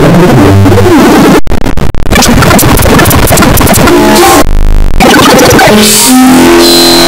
Thank you.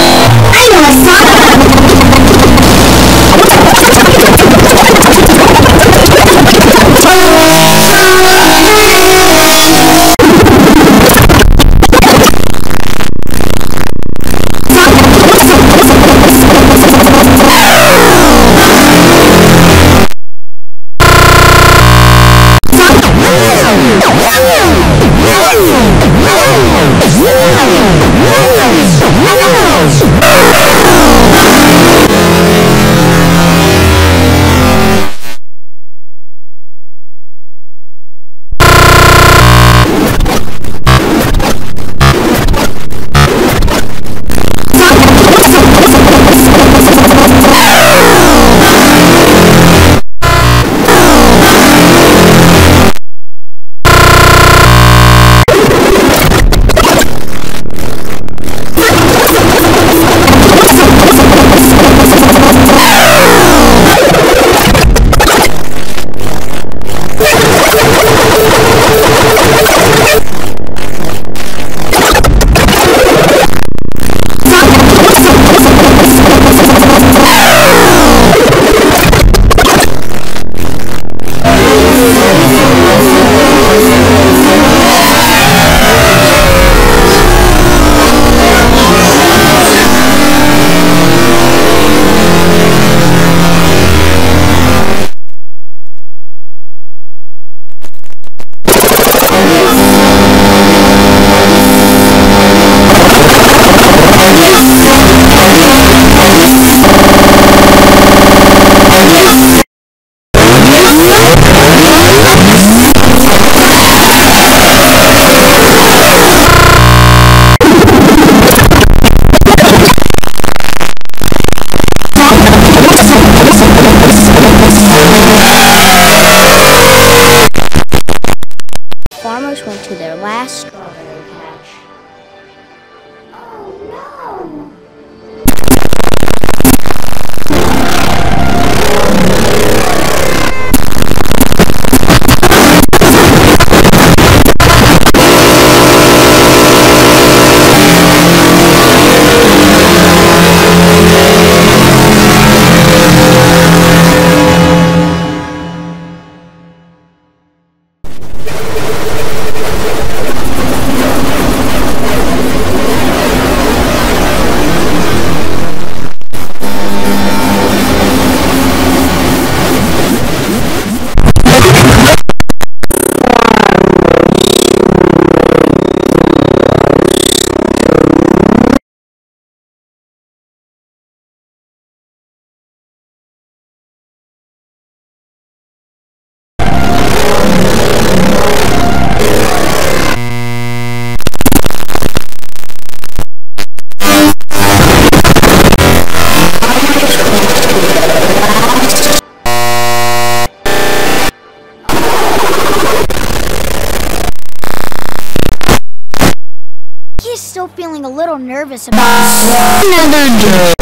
last feeling a little nervous about It